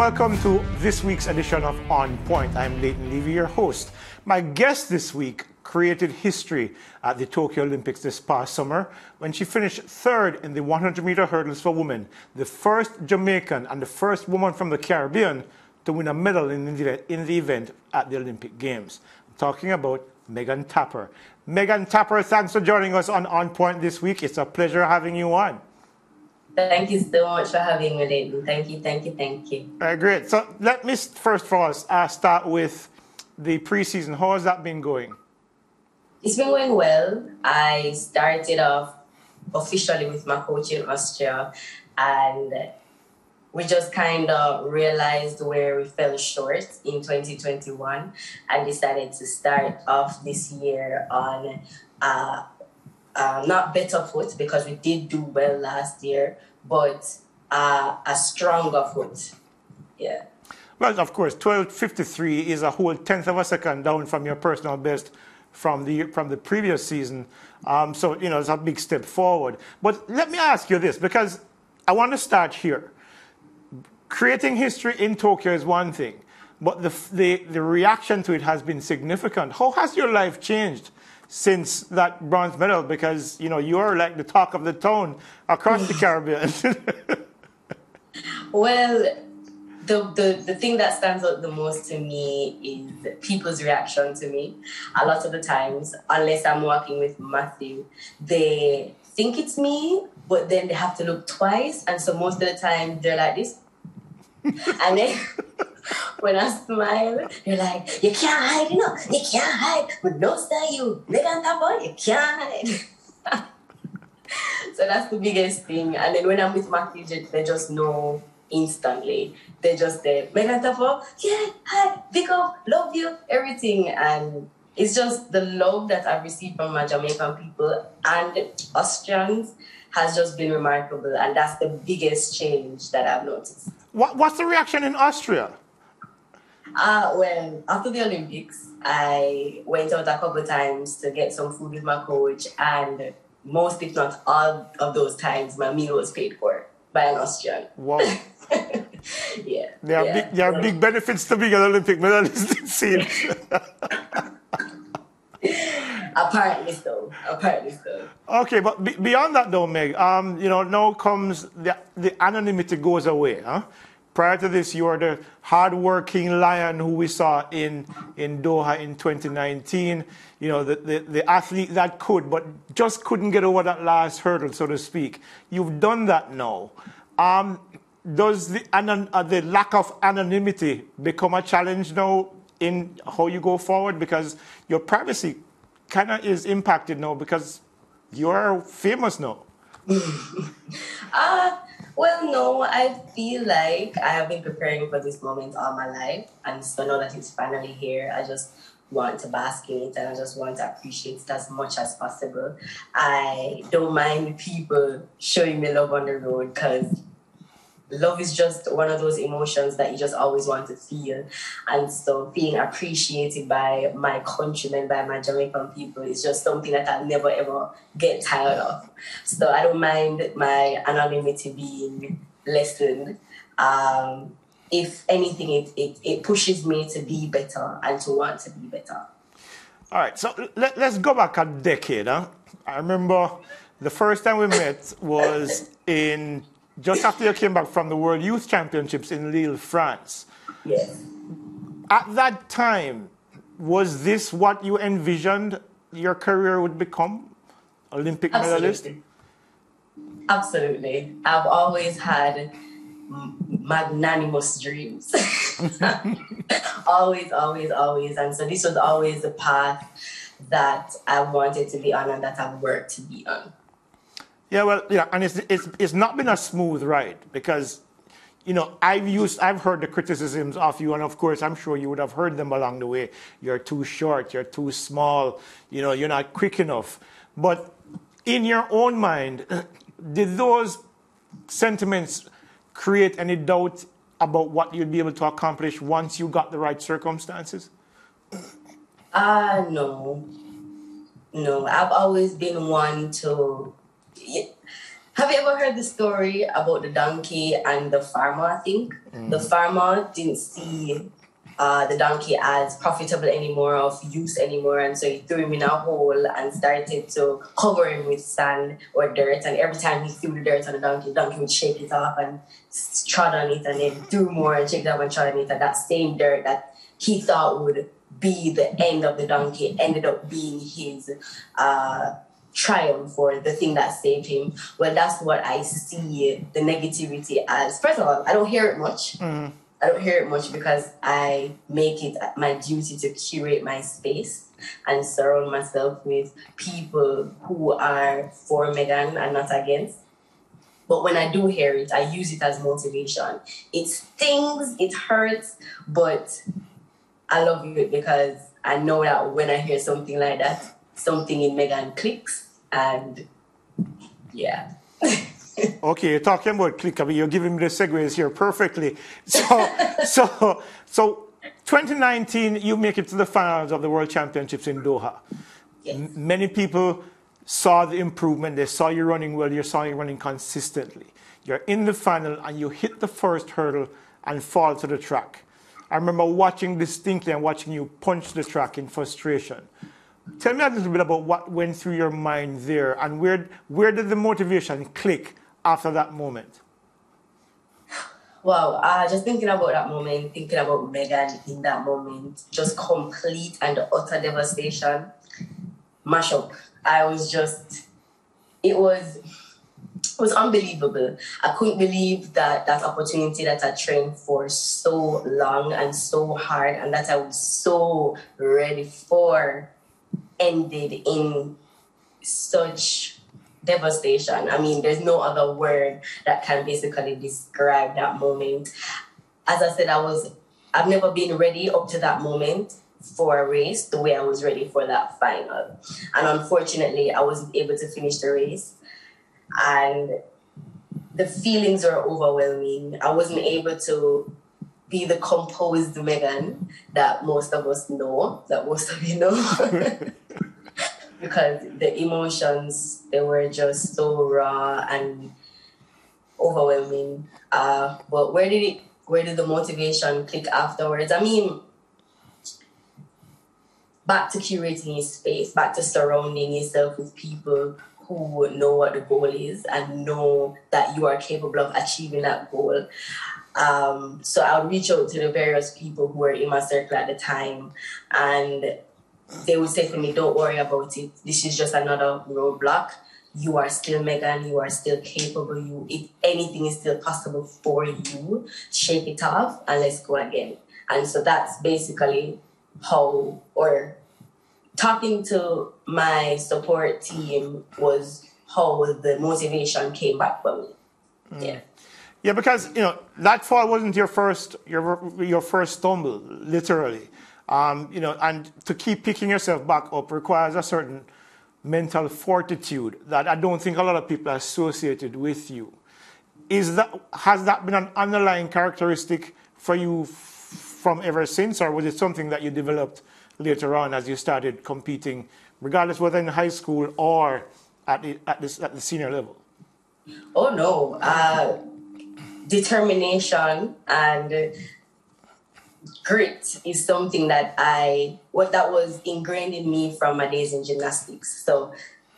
welcome to this week's edition of On Point. I'm Leighton Levy, your host. My guest this week created history at the Tokyo Olympics this past summer when she finished third in the 100 meter hurdles for women, the first Jamaican and the first woman from the Caribbean to win a medal in the, in the event at the Olympic Games. I'm talking about Megan Tapper. Megan Tapper, thanks for joining us on On Point this week. It's a pleasure having you on. Thank you so much for having me, Leighton. Thank you, thank you, thank you. Uh, great. So let me first of all uh, start with the preseason. How has that been going? It's been going well. I started off officially with my coach in Austria, and we just kind of realized where we fell short in 2021 and decided to start off this year on uh, uh, not better foot because we did do well last year, but uh, a stronger foot. Yeah. Well, of course, 1253 is a whole tenth of a second down from your personal best from the from the previous season. Um, so you know it's a big step forward. But let me ask you this because I want to start here. Creating history in Tokyo is one thing, but the the, the reaction to it has been significant. How has your life changed? Since that bronze medal because you know you're like the talk of the town across the Caribbean. well, the, the the thing that stands out the most to me is people's reaction to me. A lot of the times, unless I'm working with Matthew, they think it's me, but then they have to look twice, and so most of the time they're like this, and then when I smile, they're like, you can't hide, you know, you can't hide. But no style you, Megan Tapper, you can't hide. so that's the biggest thing. And then when I'm with Matthew, they just know instantly. They just say, Megan Tapper, yeah, hi, big up, love you, everything. And it's just the love that I've received from my Jamaican people and Austrians has just been remarkable. And that's the biggest change that I've noticed. What, what's the reaction in Austria? Uh, well, after the Olympics, I went out a couple times to get some food with my coach, and most, if not all, of those times, my meal was paid for by an Austrian. Wow. yeah. There are, yeah. big, there are big benefits to being an Olympic medalist, it seems. Apparently so. Apparently so. Okay, but be, beyond that, though, Meg, um, you know, now comes the, the anonymity goes away. Huh? Prior to this, you were the hardworking lion who we saw in, in Doha in 2019. You know, the, the, the athlete that could, but just couldn't get over that last hurdle, so to speak. You've done that now. Um, does the, uh, the lack of anonymity become a challenge now in how you go forward? Because your privacy kind of is impacted now because you're famous now. uh, well, no, I feel like I have been preparing for this moment all my life. And so now that it's finally here, I just want to bask in it and I just want to appreciate it as much as possible. I don't mind people showing me love on the road because love is just one of those emotions that you just always want to feel. And so being appreciated by my countrymen, by my Jamaican people is just something that I'll never ever get tired of. So I don't mind my anonymity being lessened. Um, if anything, it, it, it pushes me to be better and to want to be better. All right, so let, us go back a decade. Huh? I remember the first time we met was in just after you came back from the World Youth Championships in Lille, France. Yes. At that time, was this what you envisioned your career would become? Olympic Absolutely. medalist? Absolutely. I've always had magnanimous dreams. always, always, always. And so this was always the path that I wanted to be on and that I've worked to be on. Yeah, well, yeah, and it's, it's, it's not been a smooth ride because, you know, I've used, I've heard the criticisms of you, and of course, I'm sure you would have heard them along the way. You're too short, you're too small, you know, you're not quick enough. But in your own mind, did those sentiments create any doubt about what you'd be able to accomplish once you got the right circumstances? Ah, uh, no. No, I've always been one to have you ever heard the story about the donkey and the farmer? I think Mm. The farmer didn't see uh, the donkey as profitable anymore, of use anymore. And so he threw him in a hole and started to cover him with sand or dirt. And every time he threw the dirt on the donkey, the donkey would shake it off and trod on it and then threw more and shake it up and trod on it. And that same dirt that he thought would be the end of the donkey ended up being his uh, triumph or the thing that saved him. Well, that's what I see the negativity as. First of all, I don't hear it much. Mm. I don't hear it much because I make it my duty to curate my space and surround myself with people who are for Megan and not against. But when I do hear it, I use it as motivation. It stings, it hurts, but I love it because I know that when I hear something like that, something in Megan clicks and yeah. okay, you're talking about click. I mean, you're giving me the segues here perfectly. So, so, so 2019, you make it to the finals of the World Championships in Doha. Yes. many people saw the improvement. They saw you running well. You saw you running consistently. You're in the final and you hit the first hurdle and fall to the track. I remember watching distinctly and watching you punch the track in frustration. Tell me a little bit about what went through your mind there and where, where did the motivation click after that moment? Wow, uh, just thinking about that moment, thinking about Megan in that moment, just complete and utter devastation, mash up. I was just, it was, it was unbelievable. I couldn't believe that that opportunity that I trained for so long and so hard and that I was so ready for ended in such devastation. I mean, there's no other word that can basically describe that moment. As I said, I was, I've never been ready up to that moment for a race the way I was ready for that final. And unfortunately, I wasn't able to finish the race. And the feelings were overwhelming. I wasn't able to be the composed Megan that most of us know, that most of you know. because the emotions they were just so raw and overwhelming. Uh, but where did it? Where did the motivation click afterwards? I mean, back to curating his space, back to surrounding yourself with people who know what the goal is and know that you are capable of achieving that goal. Um, so I'll reach out to the various people who were in my circle at the time and they would say to me, Don't worry about it. This is just another roadblock. You are still Megan, you are still capable, you if anything is still possible for you, shake it off and let's go again. And so that's basically how or talking to my support team was how the motivation came back for me. Mm. Yeah. Yeah, because you know that fall wasn't your first your your first stumble, literally. Um, you know, and to keep picking yourself back up requires a certain mental fortitude that I don't think a lot of people associated with you. Is that has that been an underlying characteristic for you from ever since, or was it something that you developed later on as you started competing, regardless whether in high school or at the at, this, at the senior level? Oh no, uh, determination and grit is something that I what that was ingrained in me from my days in gymnastics. So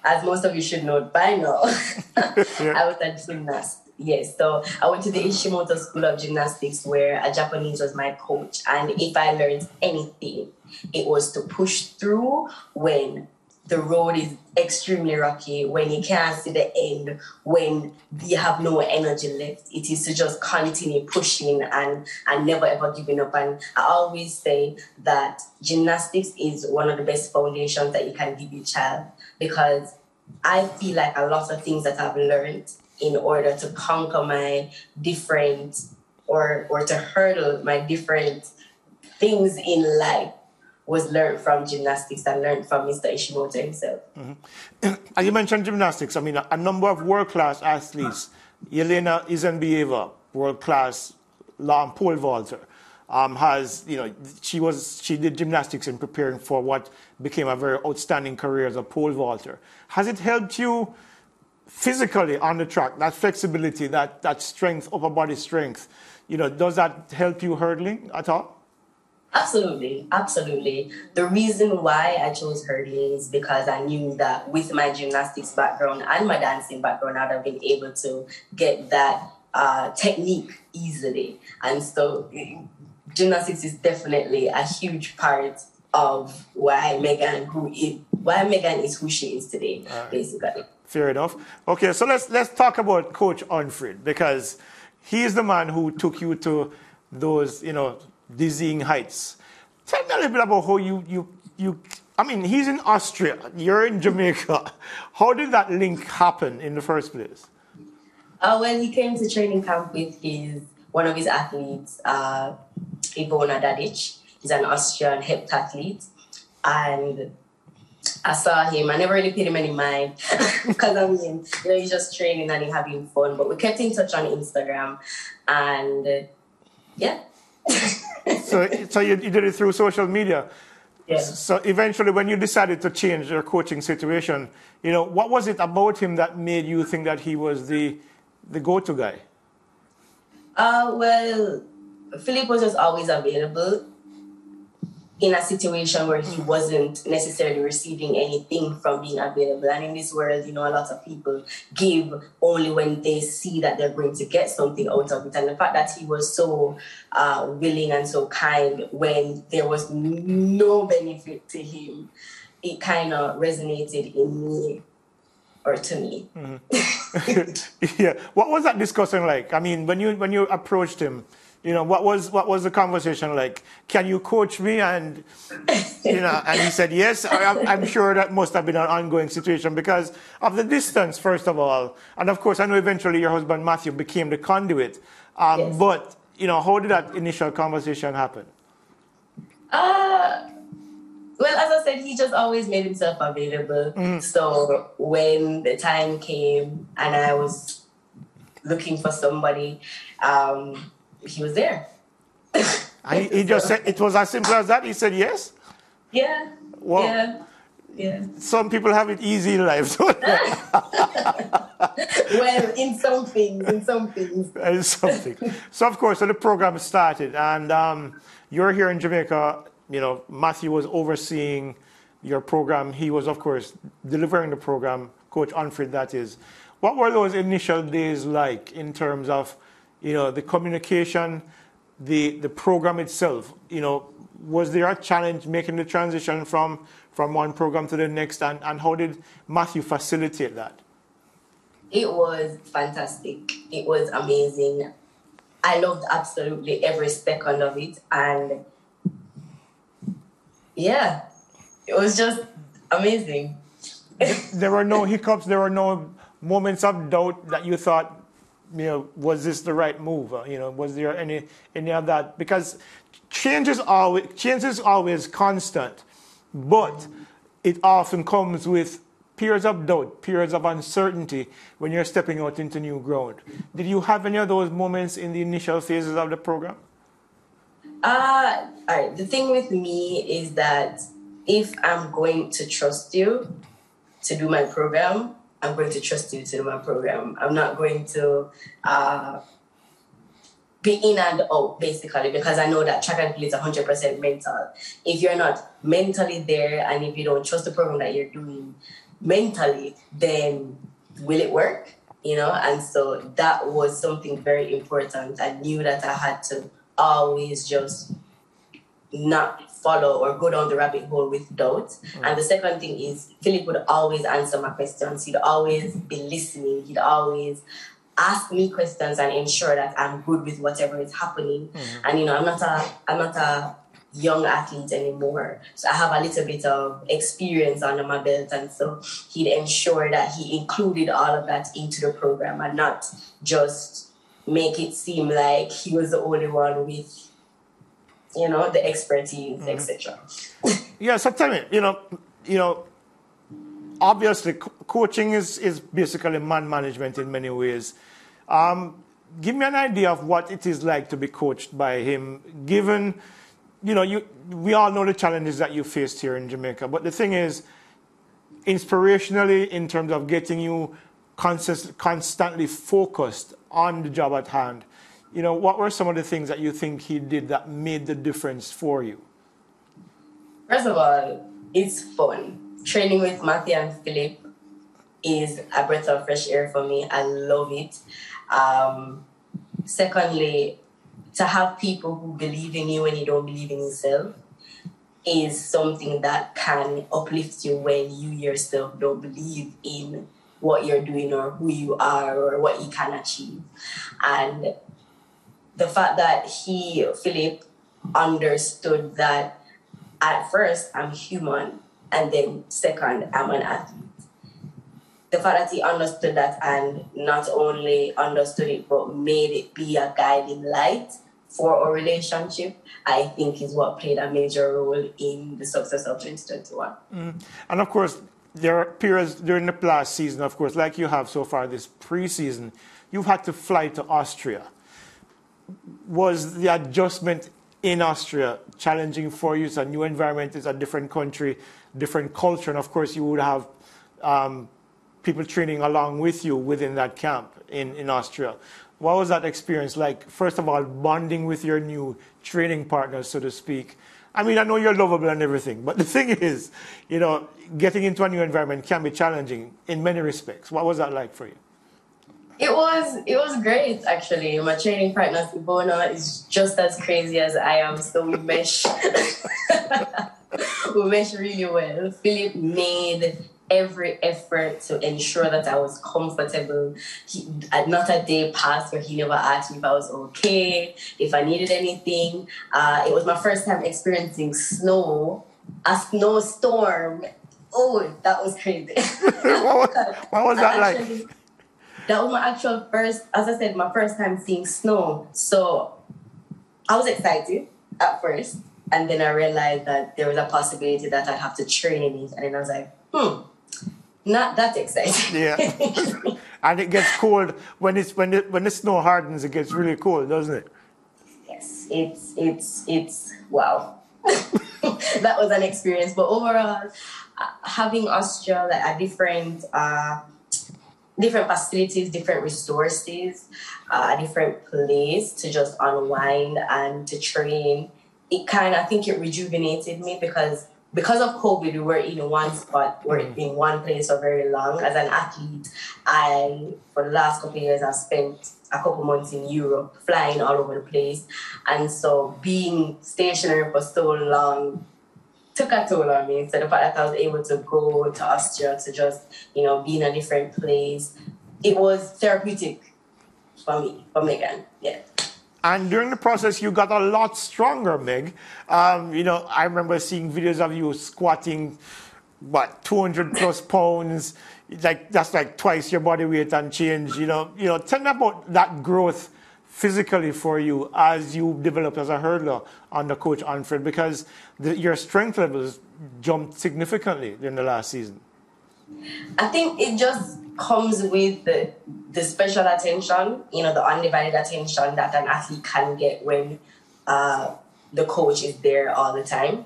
as most of you should know by now, yeah. I was a gymnast. Yes, so I went to the Ishimoto School of Gymnastics where a Japanese was my coach. And if I learned anything, it was to push through when the road is extremely rocky, when you can't see the end, when you have no energy left. It is to just continue pushing and, and never ever giving up. And I always say that gymnastics is one of the best foundations that you can give your child because I feel like a lot of things that I've learned in order to conquer my different or or to hurdle my different things in life was learned from gymnastics and learned from Mr. Ishimoto himself. Mm-hmm. And you mentioned gymnastics. I mean, a, a number of world-class athletes, Yelena Isinbayeva, world-class long pole vaulter, um, has, you know, she was, she did gymnastics in preparing for what became a very outstanding career as a pole vaulter. Has it helped you physically on the track, that flexibility, that, that strength, upper body strength, you know, does that help you hurdling at all? Absolutely, absolutely. The reason why I chose hurdling is because I knew that with my gymnastics background and my dancing background, I'd have been able to get that uh, technique easily. And so, gymnastics is definitely a huge part of why Megan who is why Megan is who she is today, right. basically. Fair enough. Okay, so let's let's talk about Coach Unfried because he is the man who took you to those, you know, dizzying heights. Tell me a little bit about how you you you. I mean, he's in Austria. You're in Jamaica. How did that link happen in the first place? Uh, when he came to training camp with his one of his athletes, uh, Ivona Dadic. He's an Austrian heptathlete, and I saw him. I never really paid him any mind because I mean, you know, he's just training and he's having fun. But we kept in touch on Instagram, and yeah. So, so you, you did it through social media. Yeah. So eventually, when you decided to change your coaching situation, you know, what was it about him that made you think that he was the the go-to guy? Uh, well, Phillip was just always available in a situation where he wasn't necessarily receiving anything from being available. And in this world, you know, a lot of people give only when they see that they're going to get something out of it. And the fact that he was so uh, willing and so kind when there was no benefit to him, it kind of resonated in me or to me. Mm-hmm. yeah. What was that discussion like? I mean, when you when you approached him, you know, what was what was the conversation like? Can you coach me? And you know, and he said yes. I'm, I'm, sure that must have been an ongoing situation because of the distance, first of all, and of course, I know eventually your husband Matthew became the conduit. Um, yes. But you know, how did that initial conversation happen? Uh, well, as I said, he just always made himself available. Mm. So when the time came and I was looking for somebody, um, he was there. he, he just said it was as simple as that. He said yes. Yeah. Well, yeah. Yeah. Some people have it easy in life. well, in some things, in some things. In something. so, of course, so the program started, and um, you're here in Jamaica. You know, Matthew was overseeing your program. He was, of course, delivering the program. Coach Unfried, that is. What were those initial days like in terms of you know, the communication, the, the program itself, you know, was there a challenge making the transition from, from one program to the next, and, and how did Matthew facilitate that? It was fantastic. It was amazing. I loved absolutely every second of it, and yeah, it was just amazing. there were no hiccups. There were no moments of doubt that you thought you know, was this the right move? Uh, you know, was there any any of that? Because change is always change is always constant, but it often comes with periods of doubt, periods of uncertainty when you're stepping out into new ground. Did you have any of those moments in the initial phases of the program? Uh, all right. The thing with me is that if I'm going to trust you to do my program, I'm going to trust you to my program. I'm not going to uh, be in and out, basically, because I know that track and field is 100% mental. If you're not mentally there and if you don't trust the program that you're doing mentally, then will it work? You know, and so that was something very important. I knew that I had to always just not follow or go down the rabbit hole with doubt. Mm. And the second thing is Phillip would always answer my questions. He'd always be listening. He'd always ask me questions and ensure that I'm good with whatever is happening. Mm. And you know, I'm not a I'm not a young athlete anymore. So I have a little bit of experience under my belt and so he'd ensure that he included all of that into the program and not just make it seem like he was the only one with you know, the expertise, mm-hmm. etc. yeah, so tell me, you know, you know, obviously co- coaching is, is basically man management in many ways. Um, give me an idea of what it is like to be coached by him, given, you know, you, we all know the challenges that you faced here in Jamaica, but the thing is, inspirationally, in terms of getting you consist- constantly focused on the job at hand, you know, what were some of the things that you think he did that made the difference for you? First of all, it's fun. Training with Matthew and Phillip is a breath of fresh air for me. I love it. Um, secondly, to have people who believe in you when you don't believe in yourself is something that can uplift you when you yourself don't believe in what you're doing or who you are or what you can achieve. And the fact that he, Phillip, understood that at first I'm human and then second I'm an athlete. The fact that he understood that and not only understood it but made it be a guiding light for our relationship, I think is what played a major role in the success of 2021. Mm. And of course, there are periods during the last season, of course, like you have so far this preseason, you've had to fly to Austria. Was the adjustment in Austria challenging for you? It's a new environment, it's a different country, different culture, and of course, you would have um, people training along with you within that camp in, in Austria. What was that experience like? First of all, bonding with your new training partners, so to speak. I mean, I know you're lovable and everything, but the thing is, you know, getting into a new environment can be challenging in many respects. What was that like for you? It was it was great actually. My training partner Ivona is just as crazy as I am, so we mesh we mesh really well. Phillip made every effort to ensure that I was comfortable. He, not a day passed where he never asked me if I was okay, if I needed anything. Uh, it was my first time experiencing snow, a snowstorm. Oh, that was crazy. what, was, what was that actually, like? That was my actual first, as I said, my first time seeing snow. So I was excited at first. And then I realized that there was a possibility that I'd have to train in it. And then I was like, hmm, not that exciting. Yeah. and it gets cold when it's when it when the snow hardens. It gets really cold, doesn't it? Yes, it's it's it's wow. that was an experience, but overall, uh, having Austria like a different. Uh, different facilities, different resources, uh, a different place to just unwind and to train. It kind of, I think it rejuvenated me because because of COVID, we were in one spot, we are mm. in one place for very long. As an athlete, I, for the last couple of years, I've spent a couple months in Europe, flying all over the place. And so being stationary for so long took a toll on me. So the fact that I was able to go to Austria to just, you know, be in a different place, it was therapeutic for me, for Megan. Yeah. And during the process, you got a lot stronger, Meg. Um, you know, I remember seeing videos of you squatting, what, 200 plus pounds. Like that's like twice your body weight and change. You know, you know. Tell me about that growth physically for you as you developed as a hurdler under Coach Unfried, because the, your strength levels jumped significantly in the last season. I think it just comes with the, the special attention, you know, the undivided attention that an athlete can get when uh, the coach is there all the time.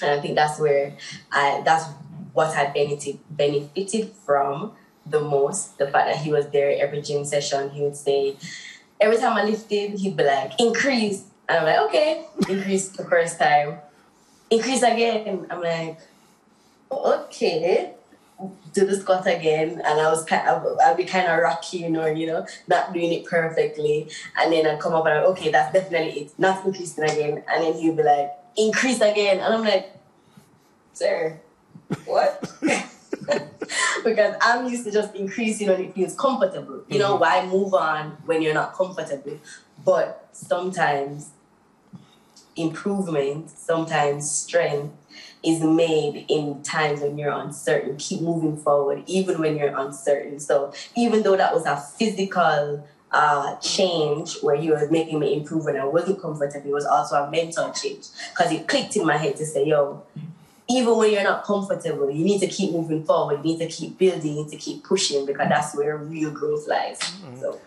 And I think that's where I, that's what I benefited, benefited from the most. The fact that he was there every gym session, he would say, every time I lifted, he'd be like, increase. And I'm like, okay, increase the first time. Increase again. I'm like, okay do the squat again, and I was kind of, I'd be kind of rocking or you know not doing it perfectly, and then I'd come up and I'm, okay, that's definitely it, not increasing again, and then he'd be like, increase again, and I'm like, sir, what? because I'm used to just increasing when it feels comfortable. You know, mm-hmm. why move on when you're not comfortable? But sometimes improvement, sometimes strength is made in times when you're uncertain. Keep moving forward, even when you're uncertain. So even though that was a physical uh, change where he was making me improve when I wasn't comfortable, it was also a mental change because it clicked in my head to say, yo, even when you're not comfortable, you need to keep moving forward. You need to keep building. You need to keep pushing because that's where real growth lies. Mm-hmm. So.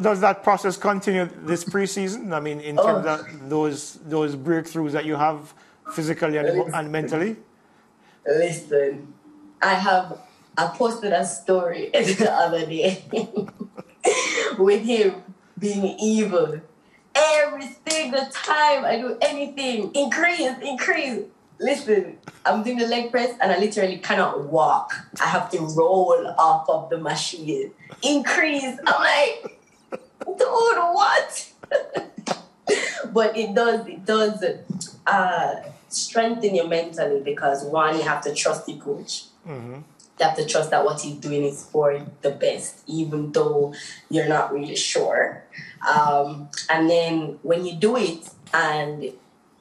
Does that process continue this preseason? I mean, in terms oh. of those those breakthroughs that you have physically and, listen, and mentally? Listen, I have I posted a story the other day with him being evil. Every single time I do anything, increase, increase. Listen, I'm doing the leg press and I literally cannot walk. I have to roll off of the machine. Increase. I'm like, dude, what? but it does, it does uh, strengthen you mentally because one, you have to trust the coach. Mm-hmm you have to trust that what he's doing is for the best, even though you're not really sure. Um, and then when you do it and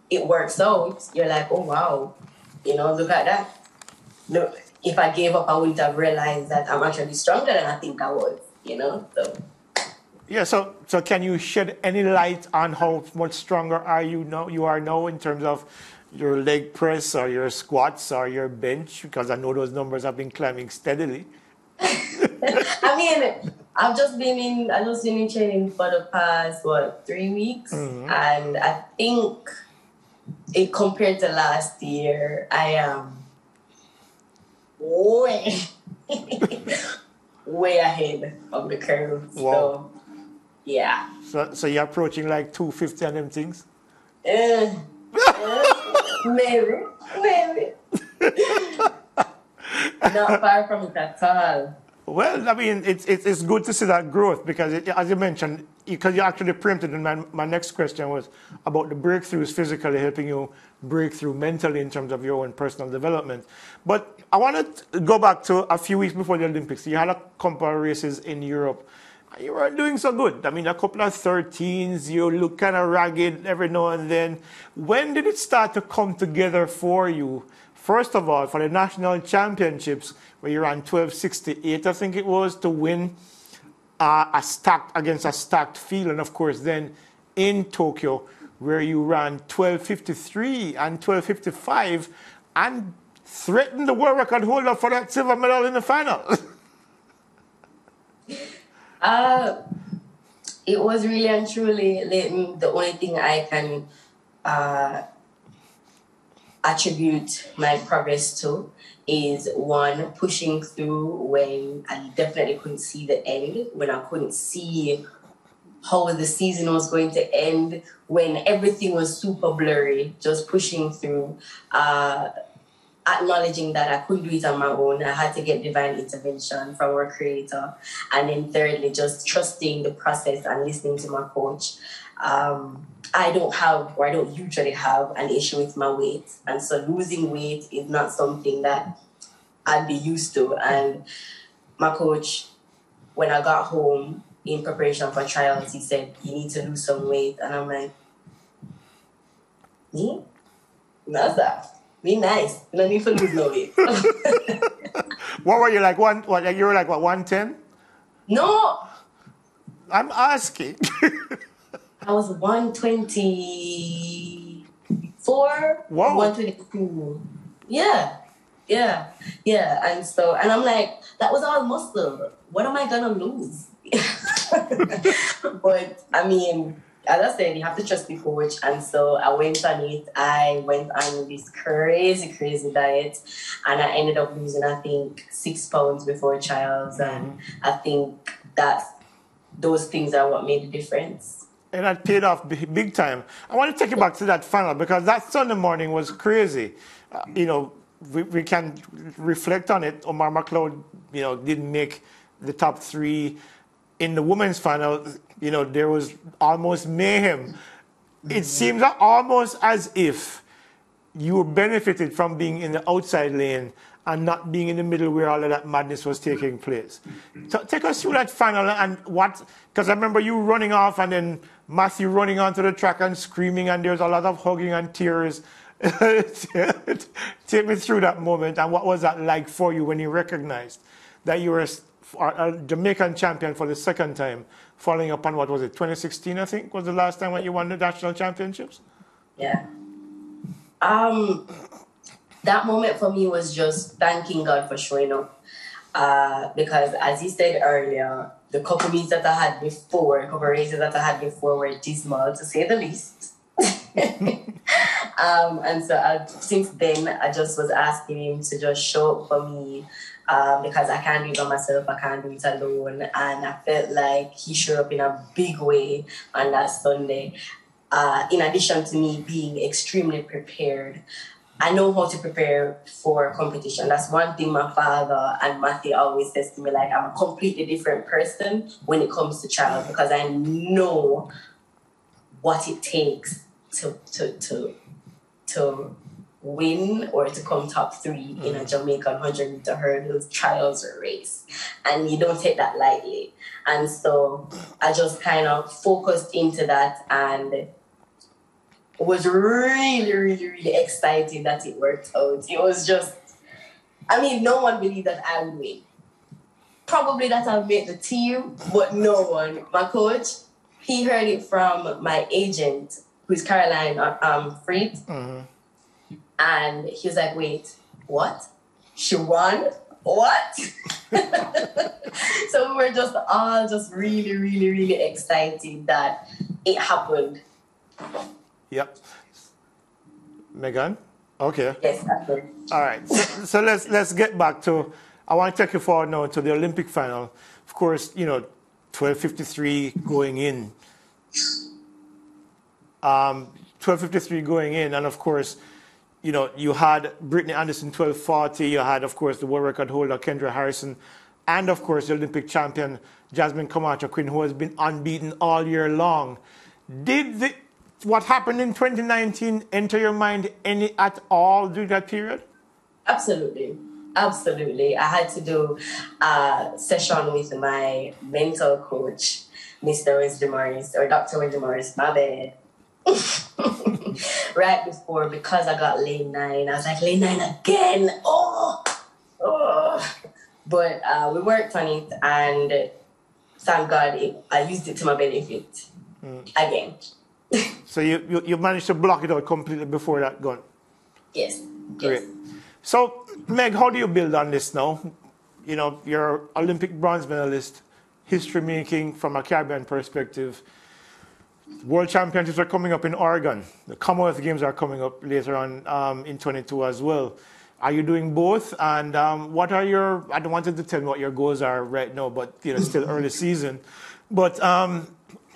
it works out, you're like, oh wow, you know, look at that. No, if I gave up, I wouldn't have realized that I'm actually stronger than I think I was, you know. So. Yeah. So, so can you shed any light on how much stronger are you now? You are now in terms of your leg press or your squats or your bench? Because I know those numbers have been climbing steadily. I mean, I've just been in I've just been in training for the past what three weeks, mm-hmm. and I think it compared to last year, I am way way ahead of the curve. Wow. So yeah. So so you're approaching like two fifty on them things. Uh, uh, Maybe, maybe. Not far from it at all. Well, I mean, it's, it's, it's good to see that growth because, it, as you mentioned, because you actually preempted, and my, my next question was about the breakthroughs physically helping you break through mentally in terms of your own personal development. But I want to go back to a few weeks before the Olympics. You had a couple of races in Europe you weren't doing so good. I mean, a couple of 13s, you look kind of ragged every now and then. When did it start to come together for you? First of all, for the national championships, where you ran 1268, I think it was, to win uh, a stacked against a stacked field. And of course, then in Tokyo, where you ran 1253 and 1255 and threatened the world record holder for that silver medal in the final. Uh, it was really and truly the only thing I can uh, attribute my progress to is one pushing through when I definitely couldn't see the end, when I couldn't see how the season was going to end, when everything was super blurry, just pushing through. Uh, acknowledging that I couldn't do it on my own. I had to get divine intervention from our creator. And then thirdly, just trusting the process and listening to my coach. Um, I don't have, or I don't usually have, an issue with my weight. And so losing weight is not something that I'd be used to. And my coach, when I got home in preparation for trials, he said, You need to lose some weight. And I'm like, Me? That's that be nice. You don't need to lose no weight. what were you like? One? What? You were like what? One ten? No. I'm asking. I was one twenty four. Wow. One twenty two. Yeah. Yeah. Yeah. And so, and I'm like, that was all muscle. What am I gonna lose? but I mean, as I said, you have to trust the coach. And so I went on it. I went on this crazy, crazy diet. And I ended up losing, I think, six pounds before trials. And. I think that those things are what made the difference. And that paid off big time. I want to take you back to that final because that Sunday morning was crazy. Uh, you know, we, we can reflect on it. Omar McLeod, you know, didn't make the top three in the women's final you know, there was almost mayhem. It seems almost as if you benefited from being in the outside lane and not being in the middle where all of that madness was taking place. So take us through that final and what, because I remember you running off and then Matthew running onto the track and screaming and there was a lot of hugging and tears. take me through that moment and what was that like for you when you recognized that you were a Jamaican champion for the second time following up on what was it, 2016, I think, was the last time when you won the national championships? Yeah. Um, that moment for me was just thanking God for showing up. Uh, because as you said earlier, the couple meets that I had before, couple races that I had before were dismal to say the least. Um, and so I, since then, I just was asking him to just show up for me um, because I can't do it by myself, I can't do it alone. And I felt like he showed up in a big way on that Sunday. Uh, in addition to me being extremely prepared, I know how to prepare for competition. That's one thing my father and Matthew always says to me, like I'm a completely different person when it comes to travel because I know what it takes to to to to win or to come top 3 mm-hmm. in a mm. Jamaican 100 meter hurdles trials or race. And you don't take that lightly. And so I just kind of focused into that and was really, really, really excited that it worked out. It was just, I mean, no one believed that I would win. Probably that I'll make the team, but no one. My coach, he heard it from my agent, who's Caroline um, Fried. Mm-hmm. And he was like, wait, what? She won? What? so we were just all just really, really, really excited that it happened. Yep. Megan? Okay. Yes, All right. So, so, let's let's get back to. I want to take you forward now to the Olympic final. Of course, you know, 12:53 going in. Um, 12:53 going in, and of course, you know, you had Britany Anderson 12:40. You had, of course, the world record holder Kendra Harrison, and of course, the Olympic champion Jasmine Camacho Quinn, who has been unbeaten all year long. Did the what happened in 2019 enter your mind any at all during that period? Absolutely. Absolutely. I had to do a session with my mental coach, Mr. Wendy Morris, or Dr. Wendy Morris, my bad. right before, because I got lane nine, I was like, lane nine again. Oh, oh. But uh, we worked on it, and thank God it, I used it to my benefit mm. again so you, you, you managed to block it out completely before that gun? Yes. Great. Yes. So, Meg, how do you build on this now? You know, you're Olympic bronze medalist, history making from a Caribbean perspective. World Championships are coming up in Oregon. The Commonwealth Games are coming up later on um, in 22 as well. Are you doing both? And um, what are your? I don't want you to tell me what your goals are right now, but you know, still early season. But um,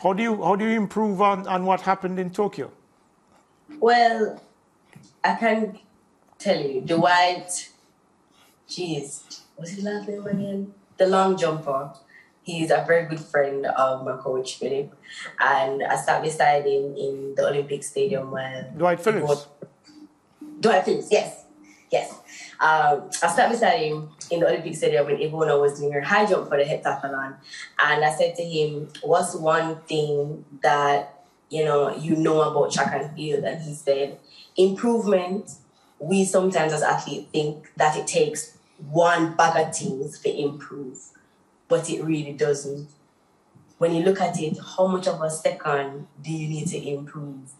how do you how do you improve on, on what happened in Tokyo? Well, I can tell you the Dwight. Jeez, what's his last name again? The long jumper. He's a very good friend of my coach Phillip, and I sat beside him in the Olympic Stadium when Dwight Phillips. Dwight Phillips, yes, yes. Um, I beside him in the Olympic Stadium when Ivona was doing her high jump for the heptathlon. And I said to him, What's one thing that you know you know about track and field? And he said, Improvement. We sometimes as athletes think that it takes one bag of things to improve, but it really doesn't. When you look at it, how much of a second do you need to improve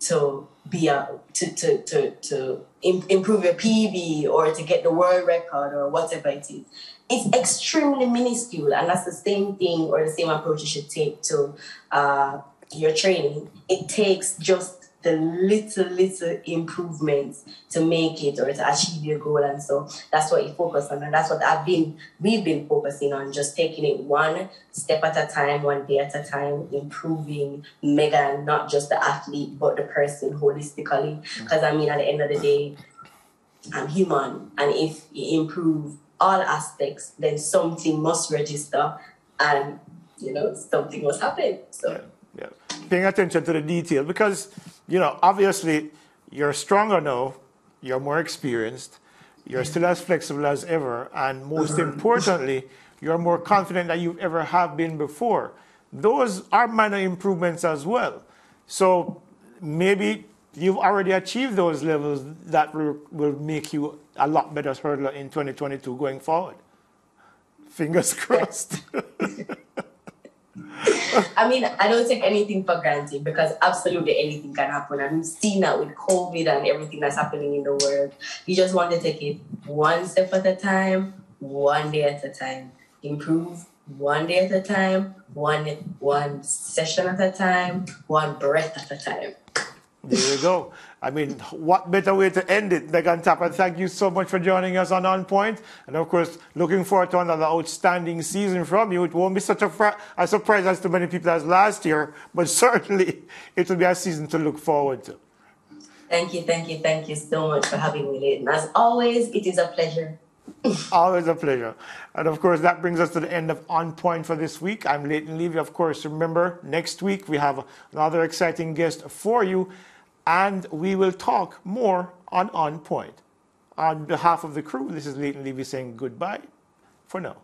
to be a to to to, to improve your PB or to get the world record or whatever it is. It's extremely minuscule, and that's the same thing or the same approach you should take to uh, your training. It takes just the little, little improvements to make it or to achieve your goal. And so that's what you focus on. And that's what I've been, we've been focusing on, just taking it one step at a time, one day at a time, improving Megan, not just the athlete, but the person holistically. Because I mean, at the end of the day, I'm human. And if you improve all aspects, then something must register and, you know, something must happen. So. Yeah, yeah. Paying attention to the detail because you know, obviously, you're stronger now, you're more experienced, you're still as flexible as ever, and most uh-huh. importantly, you're more confident than you ever have been before. Those are minor improvements as well. So maybe you've already achieved those levels that will, will make you a lot better hurdler in 2022 going forward. Fingers crossed. I mean, I don't take anything for granted because absolutely anything can happen. And we've seen that with COVID and everything that's happening in the world. You just want to take it one step at a time, one day at a time. Improve one day at a time, one one session at a time, one breath at a time. There you go. I mean, what better way to end it? Megan Tapper, thank you so much for joining us on On Point. And of course, looking forward to another outstanding season from you. It won't be such a, a surprise as to many people as last year, but certainly it will be a season to look forward to. Thank you, thank you, thank you so much for having me, Leighton. As always, it is a pleasure. Always a pleasure. And of course, that brings us to the end of On Point for this week. I'm Leighton Levy. Of course, remember, next week we have another exciting guest for you and we will talk more on On Point. On behalf of the crew, this is Leighton Levy saying goodbye for now.